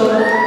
주십시오.